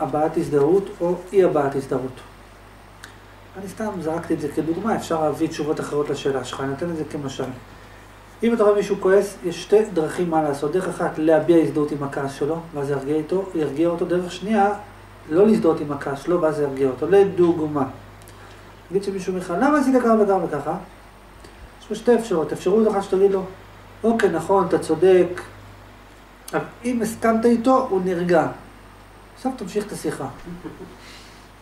הבעת הזדהות או אי הבעת הזדהות. אני סתם זרקתי את זה כדוגמה, אפשר להביא תשובות אחרות לשאלה שלך, אני אתן את זה כמשל. אם אתה רואה מישהו כועס, יש שתי דרכים מה לעשות. דרך אחת, להביע הזדהות עם הכעס שלו, ואז ירגיע אותו, ירגיע אותו. דרך שנייה, לא להזדהות עם הכעס שלו, ואז ירגיע אותו. לדוגמה, נגיד שמישהו אומר לך, למה עשית ככה וככה וככה? יש פה שתי אפשרויות. אפשרות אחת שתגיד לו, אוקיי, נכון, אתה צודק, אבל אם הסכמת איתו, הוא נרגע. עכשיו תמשיך את השיחה.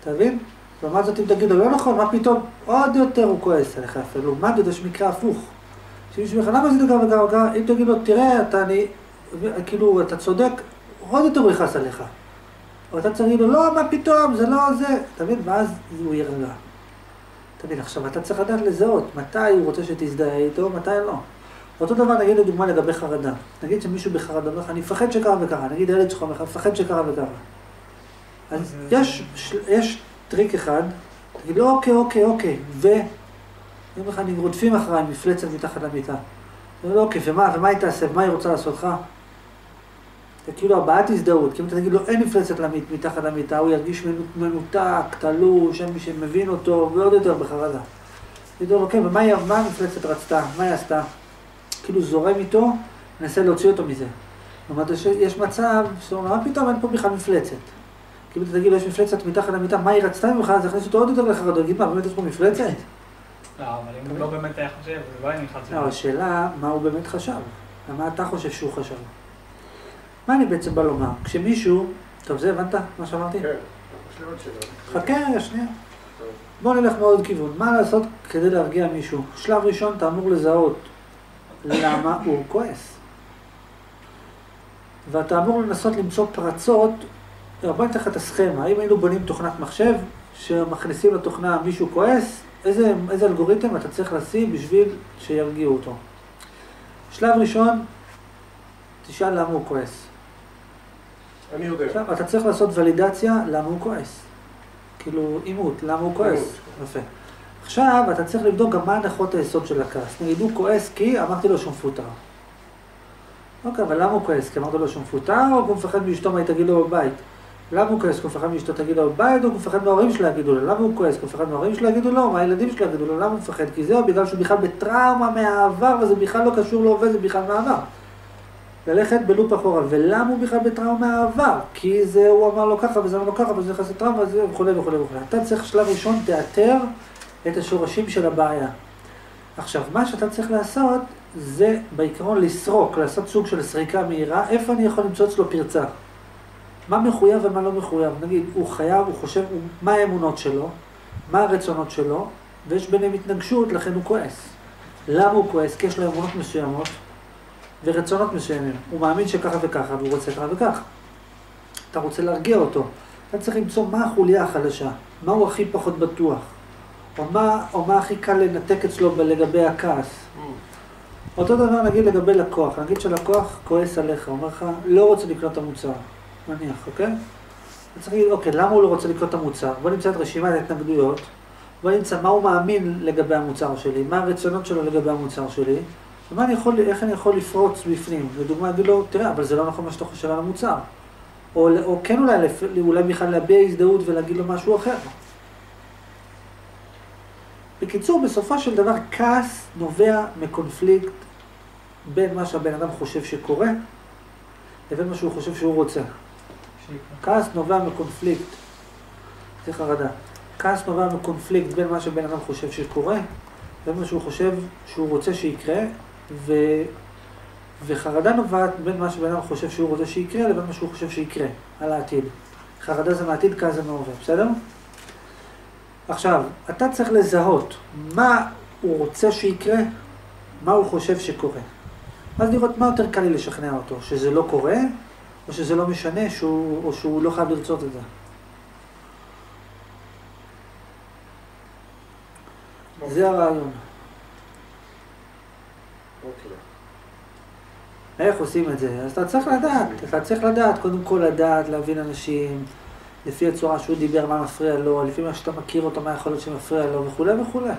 אתה מבין? לעומת זאת, אם תגיד לו, לא נכון, מה פתאום, עוד יותר הוא כועס עליך אפילו. לעומת זאת, יש מקרה הפוך. שמישהו אומר לך, למה עשית ככה וככה וככה? אם תגיד לו, תראה, אתה, אני, כאילו, אתה צודק, עוד יותר הוא יכעס עליך. או אתה צריך להגיד לו, לא, מה פתאום, זה לא זה. אתה מבין? ואז הוא יירגע. אתה מבין, עכשיו, אתה צריך לדעת לזהות מתי הוא רוצה שתזדהה איתו, מתי לא. אותו דבר נגיד לדוגמה לגבי חרדה. נגיד שמישהו בחרדה אומר לך, אני מפחד שקרה וככה. נגיד הילד שלך אומר לך, מפחד שקרה וככה. אז יש, יש טריק אחד, תגיד לו, אוקיי, אוקיי, אוקיי, ו... אומר לך, אני רודפים אחריי מפלצת מתחת למיטה. אומר לו, אוקיי, ומה, ומה היא תעשה, ומה היא רוצה לעשות לך? זה כאילו הבעת הזדהות, כי אם אתה תגיד לו, אין מפלצת למית, מתחת למיטה, הוא ירגיש מנותק, תלוש, אין מי שמבין אותו, ועוד יותר בחרדה. תגיד לו, אוקיי, ומה מה המפלצת רצתה? מה היא עשתה? כאילו זורם איתו, מנסה להוציא אותו מזה. זאת אומרת, יש מצב, שאתה אומר, מה פתאום, אין פה בכלל מפלצת. כי אם אתה תגיד לו, יש מפלצת מתחת למיטה, מה היא רצתה ממך, אז יכניס אותו עוד יותר לחרדה, תגיד, מה, באמת יש פה מפלצת? לא, אבל אם הוא לא באמת היה חושב, זה לא היה נכנס לא, השאלה, מה הוא באמת חשב? ומה אתה חושב שהוא חשב? מה אני בעצם בא לומר? כשמישהו, טוב, זה הבנת מה שאמרתי? כן, יש לי עוד שאלה. חכה, שנייה. בוא נלך מעוד כיוון. מה לעשות כדי להרגיע מישהו? שלב ראשון, אתה אמור לזהות למה הוא כועס. ואתה אמור לנסות למצוא פרצות, בוא לך את הסכמה. אם היינו בונים תוכנת מחשב, שמכניסים לתוכנה מישהו כועס, איזה, איזה אלגוריתם אתה צריך לשים בשביל שירגיעו אותו. שלב ראשון, תשאל למה הוא כועס. אני יודע. עכשיו, אתה צריך לעשות ולידציה למה הוא כועס. כאילו, אימות, למה הוא כועס. אימות. יפה. עכשיו, אתה צריך לבדוק גם מה הנחות היסוד של הכעס. נגיד, הוא כועס כי אמרתי לו שהוא מפוטר. אוקיי, אבל למה הוא כועס? כי אמרת לו שהוא מפוטר, או הוא מפחד מאשתו מה היא תגיד לו בבית? למה הוא כועס? כי הוא מפחד מאשתו תגיד לו או כי הוא מפחד מההורים שלו יגידו לו? למה הוא כועס? כי הוא מפחד מההורים שלו יגידו לו, מהילדים שלו יגידו לו? למה הוא מפחד? כי זהו, בגלל שהוא בכלל בטראומה מהעבר, וזה בכלל לא קשור לו וזה בכלל מהעבר. ללכת בלופ אחורה, ולמה הוא בכלל בטראומה מהעבר? כי זה, הוא אמר לו ככה, וזה אמר לו ככה, וזה נכנס לטראומה, וכולי וכולי וכולי. אתה צריך שלב ראשון, תאתר את השורשים של הבעיה. עכשיו, מה שאתה צריך לעשות, זה בעיקרון לסרוק, לעשות סוג של סריקה מהירה, איפה אני יכול למצוא אצלו פרצה. מה מחויב ומה לא מחויב. נגיד, הוא חייב, הוא חושב, הוא, מה האמונות שלו, מה הרצונות שלו, ויש ביניהם התנגשות, לכן הוא כועס. למה הוא כועס? כי יש לו אמונות מסוימות ורצונות מסוימים. הוא מאמין שככה וככה, והוא רוצה ככה וככה. אתה רוצה להרגיע אותו. אתה צריך למצוא מה החוליה החלשה, מה הוא הכי פחות בטוח, או מה, או מה הכי קל לנתק אצלו לגבי הכעס. אותו דבר נגיד לגבי לקוח, נגיד שלקוח כועס עליך, אומר לך, לא רוצה לקנות את המוצר, נניח, אוקיי? אתה צריך להגיד, אוקיי, למה הוא לא רוצה לקנות את המוצר? בוא נמצא את רשימת ההתנגדויות, בוא נמצא מה הוא מאמין לגבי המוצר שלי, מה הרצונות שלו לגבי המוצר שלי, ומה אני יכול, איך אני יכול לפרוץ בפנים. לדוגמה, להגיד לו, תראה, אבל זה לא נכון מה שאתה חושב על המוצר. או, או כן אולי, אולי בכלל להביע הזדהות ולהגיד לו משהו אחר. בקיצור, בסופו של דבר, כעס נובע מקונפליקט בין מה שהבן אדם חושב שקורה, לבין מה שהוא חושב שהוא רוצה. כעס נובע מקונפליקט, זה חרדה. כעס נובע מקונפליקט בין מה שבן אדם חושב שקורה, לבין מה שהוא חושב שהוא רוצה שיקרה, ו... וחרדה נובעת בין מה שבן אדם חושב שהוא רוצה שיקרה, לבין מה שהוא חושב שיקרה, על העתיד. חרדה זה מעתיד, כעס זה מההווה, בסדר? עכשיו, אתה צריך לזהות מה הוא רוצה שיקרה, מה הוא חושב שקורה. אז לראות מה יותר קל לי לשכנע אותו, שזה לא קורה, או שזה לא משנה, שהוא, או שהוא לא חייב לרצות את זה. זה הרעיון. אוקיי. איך עושים את זה? אז אתה צריך לדעת, אתה צריך לדעת, קודם כל לדעת, להבין אנשים, לפי הצורה שהוא דיבר, מה מפריע לו, לפי מה שאתה מכיר אותו, מה יכול להיות שמפריע לו, וכולי וכולי.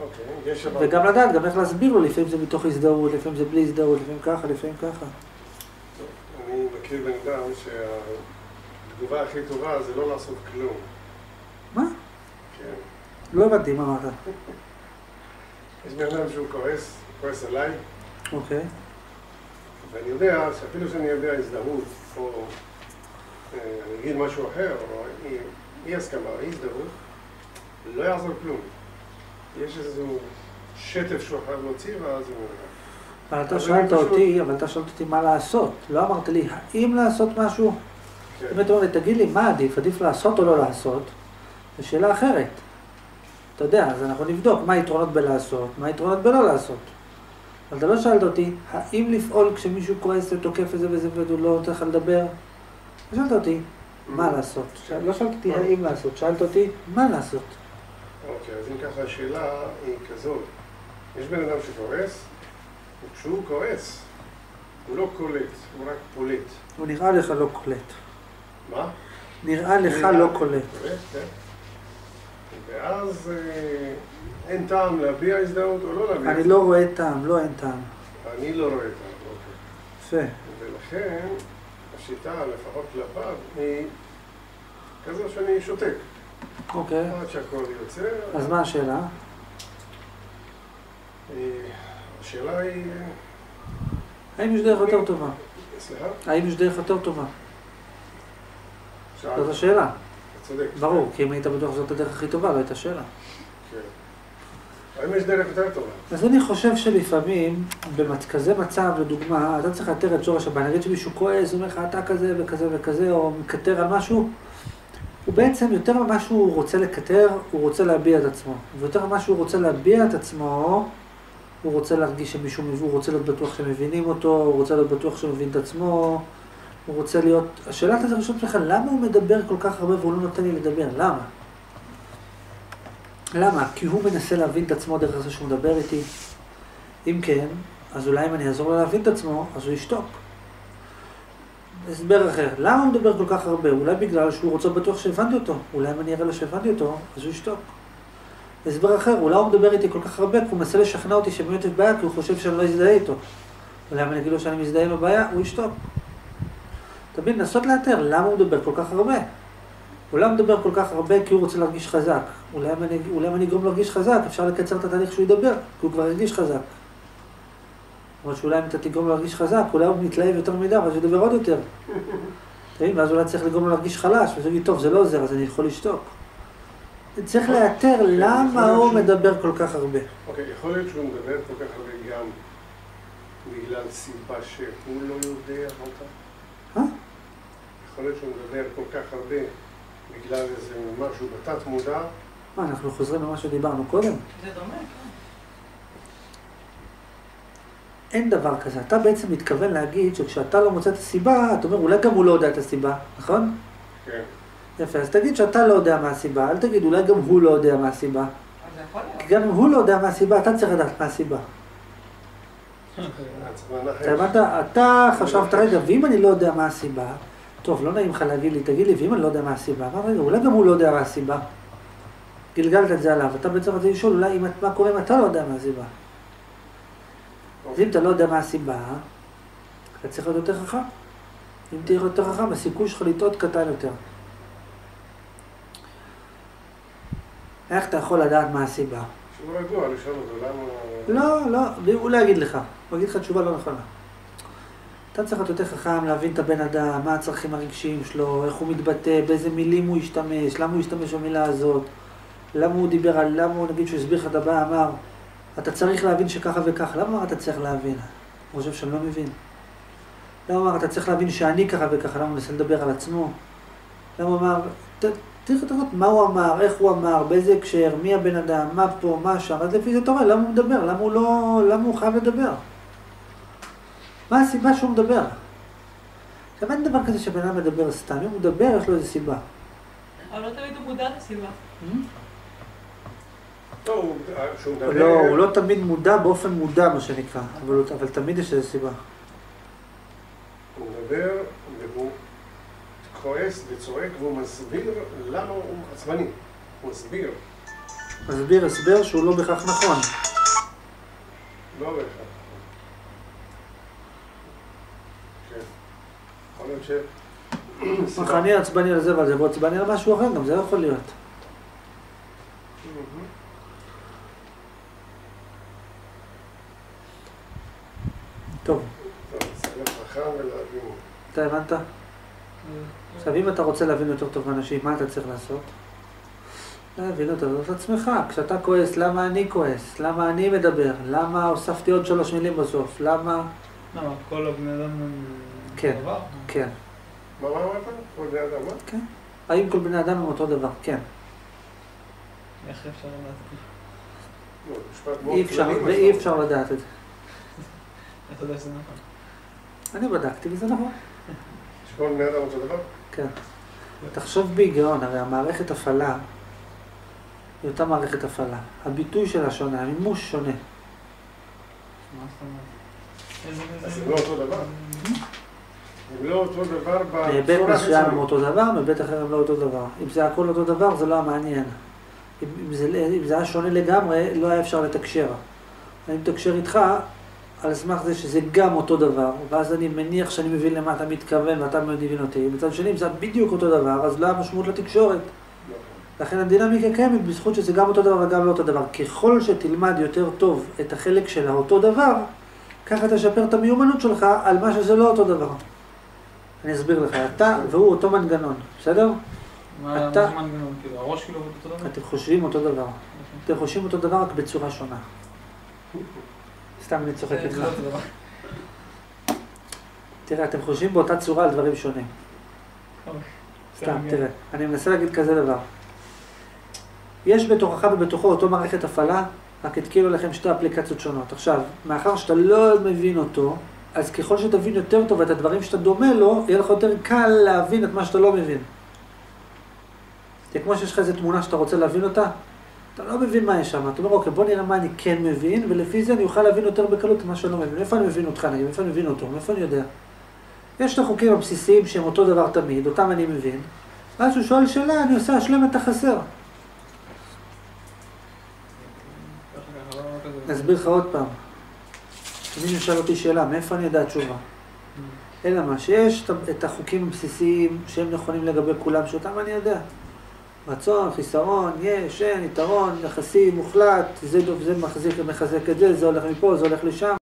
אוקיי. וגם לדעת, גם איך להסביר לו, לפעמים זה מתוך הזדהות, לפעמים זה בלי הזדהות, לפעמים ככה, לפעמים ככה. אני מכיר בן אדם שהתגובה הכי טובה זה לא לעשות כלום. מה? כן. לא הבנתי מה אמרת. יש בן אדם שהוא כועס, כועס עליי, אוקיי. ואני יודע שאפילו שאני יודע הזדהות, או אה, אני אגיד משהו אחר, או אי הסכמה, אי הזדהות, לא יעזור כלום. יש איזשהו שטף שהוא חייב להוציא, ואז הוא... אבל אתה שאלת אותי, אבל אתה שאלת אותי מה לעשות. לא אמרת לי, האם לעשות משהו? כן. אם אתה אומר לי, תגיד לי, מה עדיף? עדיף לעשות או לא לעשות? זו שאלה אחרת. אתה יודע, אז אנחנו נבדוק מה היתרונות בלעשות, מה היתרונות בלא לעשות. אבל אתה לא שאלת אותי, האם לפעול כשמישהו כועס ותוקף את זה וזה והוא לא נותן לך לדבר? שאלת אותי, מה לעשות? שאל- לא שאלת אותי האם לעשות, שאלת אותי, מה לעשות? אוקיי, אז אם ככה השאלה היא כזאת, יש בן אדם שכועס, וכשהוא כועס, הוא לא קולט, הוא רק פולט. הוא נראה לך לא קולט. מה? נראה לך לא קולט. קולט, כן. ואז אה, אין טעם להביע הזדהות או לא להביע אני לא רואה טעם, לא אין טעם. אני לא רואה טעם, אוקיי. יפה. ולכן השיטה, לפחות כלפיו, היא כזו שאני שותק. אוקיי. עד שהכל יוצא. אז מה השאלה? אה, השאלה היא... אה, האם יש דרך יותר טובה? סליחה? האם יש דרך יותר טובה? זאת השאלה. אתה צודק. ברור, כי אם היית בטוח שזאת הדרך הכי טובה, לא הייתה שאלה. כן. האם יש דרך יותר טובה? אז אני חושב שלפעמים, בכזה מצב, לדוגמה, אתה צריך לאתר את שורש הבעיה. נגיד שמישהו כועס, אומר לך, אתה כזה וכזה וכזה, או מקטר על משהו, הוא בעצם, יותר ממה שהוא רוצה לקטר, הוא רוצה להביע את עצמו. ויותר ממה שהוא רוצה להביע את עצמו, הוא רוצה להרגיש שמישהו, מבין- הוא רוצה להיות בטוח שמבינים אותו, הוא רוצה להיות בטוח שהוא מבין את עצמו, הוא רוצה להיות... השאלה אתה צריך לשאול את עצמך, למה הוא מדבר כל כך הרבה והוא לא נותן לי לדבר? למה? למה? כי הוא מנסה להבין את עצמו דרך זה שהוא מדבר איתי. אם כן, אז אולי אם אני אעזור לו להבין את עצמו, אז הוא ישתוק. הסבר אחר, למה הוא מדבר כל כך הרבה? אולי בגלל שהוא רוצה בטוח שהבנתי אותו. אולי אם אני אראה לו שהבנתי אותו, אז הוא ישתוק. הסבר אחר, אולי הוא מדבר איתי כל כך הרבה, כי הוא מנסה לשכנע אותי שבאמת יש בעיה, כי הוא חושב שאני לא אזדהה איתו. אולי אם אני אגיד לו שאני מזדהה עם הבעיה, הוא ישתוק. מבין, לנסות לאתר למה הוא מדבר כל כך הרבה. אולי הוא מדבר כל כך הרבה כי הוא רוצה להרגיש חזק. אולי אם אני, אגרום להרגיש חזק, אפשר לקצר את התהליך שהוא ידבר, כי הוא כבר הרגיש חזק. אבל שאולי אם אתה תגרום לו להרגיש חזק, אולי הוא מתלהב יותר מדי, אבל הוא ידבר עוד יותר. אתה מבין? ואז אולי צריך לגרום לו להרגיש חלש, ואז הוא יגיד, טוב, זה לא עוזר, אז אני יכול לשתוק. צריך לאתר למה הוא מדבר כל כך הרבה. אוקיי, יכול להיות שהוא מדבר כל כך הרבה גם בגלל סיבה שהוא לא יודע אותה? אה? יכול להיות שהוא מדבר כל כך הרבה בגלל איזה משהו בתת מודע? מה, אנחנו חוזרים למה שדיברנו קודם? זה דומה, כן. אין דבר כזה. אתה בעצם מתכוון להגיד שכשאתה לא מוצא את הסיבה, אתה אומר, אולי גם הוא לא יודע את הסיבה, נכון? כן. יפה, אז תגיד שאתה לא יודע מה הסיבה, אל תגיד אולי גם הוא לא יודע מה הסיבה. אז זה יכול להיות. כי גם אם הוא לא יודע מה הסיבה, אתה צריך לדעת מה הסיבה. אתה הבנת? אתה חשבת, רגע, ואם אני לא יודע מה הסיבה, טוב, לא נעים לך להגיד לי, תגיד לי, ואם אני לא יודע מה הסיבה, אמר, רגע, אולי גם הוא לא יודע מה הסיבה. גלגלת את זה עליו, אתה בעצם רוצה לשאול, אולי מה קורה אם אתה לא יודע מה הסיבה. אז אם אתה לא יודע מה הסיבה, אתה צריך להיות יותר חכם. אם תהיה יותר חכם, הסיכוי שלך לטעות קטן יותר. איך אתה יכול לדעת מה הסיבה? שהוא רגוע לשאול אותו למה... לא, לא, הוא לא יגיד לך, הוא יגיד לך תשובה לא נכונה. אתה צריך להיות יותר חכם, להבין את הבן אדם, מה הצרכים הרגשיים שלו, איך הוא מתבטא, באיזה מילים הוא ישתמש, למה הוא ישתמש במילה הזאת, למה הוא דיבר על, למה הוא נגיד שהוא הסביר לך את הבעיה, אמר, אתה צריך להבין שככה וככה, למה אמר אתה צריך להבין? הוא חושב שאני לא מבין. למה אמר אתה צריך להבין שאני ככה וככה, למה הוא מנסה לדבר על עצמו? למה הוא אמר, צריך לראות מה הוא אמר, איך הוא אמר, באיזה הקשר, מי הבן אדם, מה פה, מה שם, אז לפי זה אתה רואה למה הוא מדבר, למה הוא לא, למה הוא חייב לדבר. מה הסיבה שהוא מדבר? עכשיו אין דבר כזה שבן אדם מדבר סתם, אם הוא מדבר יש לו איזו סיבה. אבל לא תמיד הוא מודע לסיבה. לא, כשהוא מדבר... לא, הוא לא תמיד מודע באופן מודע, מה שנקרא, אבל, אבל תמיד יש איזו סיבה. הוא מדבר והוא כועס וצועק והוא מסביר למה הוא עצבני. הוא מסביר, מסביר הסבר שהוא לא בהכרח נכון. לא בהכרח. כן. יכול להיות ש... ככה אני עצבני על זה ועל זה, והוא עצבני על משהו אחר, גם זה לא יכול להיות. מהמם. טוב, טוב, אז להיות חכם ולהבין. אתה? עכשיו, אם אתה רוצה להבין יותר טוב אנשים, מה אתה צריך לעשות? להבין יותר טוב את עצמך. כשאתה כועס, למה אני כועס? למה אני מדבר? למה הוספתי עוד שלוש מילים בסוף? למה... למה, כל הבני אדם הם... כן. כן. מה מה אמרת? כל בני אדם, מה? האם כל בני אדם הם אותו דבר? כן. איך אפשר לדעת את זה? לא, אי אפשר, לדעת את זה. אתה יודע שזה נכון? אני בדקתי וזה נכון. שכל בני אדם אותו דבר? כן. תחשוב בהיגיון, הרי המערכת הפעלה היא אותה מערכת הפעלה. הביטוי שלה שונה, המימוש שונה. מה זאת אומרת? איזה אז? הם לא אותו דבר? הם לא אותו דבר בהיבט בצורה מסוים הם החיצונית. אותו דבר, בהיבט אחר הם לא אותו דבר. אם זה הכל אותו דבר, זה לא המעניין. זה, אם זה היה שונה לגמרי, לא היה אפשר לתקשר. אני מתקשר איתך על סמך זה שזה גם אותו דבר, ואז אני מניח שאני מבין למה אתה מתכוון ואתה מבין אותי. מצד שני, אם זה בדיוק אותו דבר, אז לא היה משמעות לתקשורת. לכן הדינמיקה קיימת בזכות שזה גם אותו דבר וגם לא אותו דבר. ככל שתלמד יותר טוב את החלק של האותו דבר, ככה תשפר את המיומנות שלך על מה שזה לא אותו דבר. אני אסביר לך, אתה והוא אותו מנגנון, בסדר? מה אתה- זה מנגנון? כאילו, הראש כאילו אותו דבר? אתם חושבים אותו דבר. אתם חושבים אותו דבר רק בצורה שונה. סתם אני צוחק זה איתך. לא. תראה, אתם חושבים באותה צורה על דברים שונים. סתם, כן, תראה, אני מנסה להגיד כזה דבר. יש בתוכך ובתוכו אותו מערכת הפעלה, רק התקילו לכם שתי אפליקציות שונות. עכשיו, מאחר שאתה לא מבין אותו, אז ככל שתבין יותר טוב את הדברים שאתה דומה לו, יהיה לך יותר קל להבין את מה שאתה לא מבין. זה כמו שיש לך איזו תמונה שאתה רוצה להבין אותה, אתה לא מבין מה יש שם, אתה אומר, אוקיי, בוא נראה מה אני כן מבין, ולפי זה אני אוכל להבין יותר בקלות מה שאני לא מבין. מאיפה אני מבין אותך, נגיד, מאיפה אני מבין אותו, מאיפה אני יודע? יש את החוקים הבסיסיים שהם אותו דבר תמיד, אותם אני מבין, ואז הוא שואל שאלה, אני עושה השלם את החסר. אסביר לך עוד פעם. כשמישהו שואל אותי שאלה, מאיפה אני יודע תשובה? אלא מה, שיש את החוקים הבסיסיים שהם נכונים לגבי כולם, שאותם אני יודע. רצון, חיסרון, יש, אין, יתרון, יחסי, מוחלט, זה, זה מחזיק ומחזק את זה, זה הולך מפה, זה הולך לשם.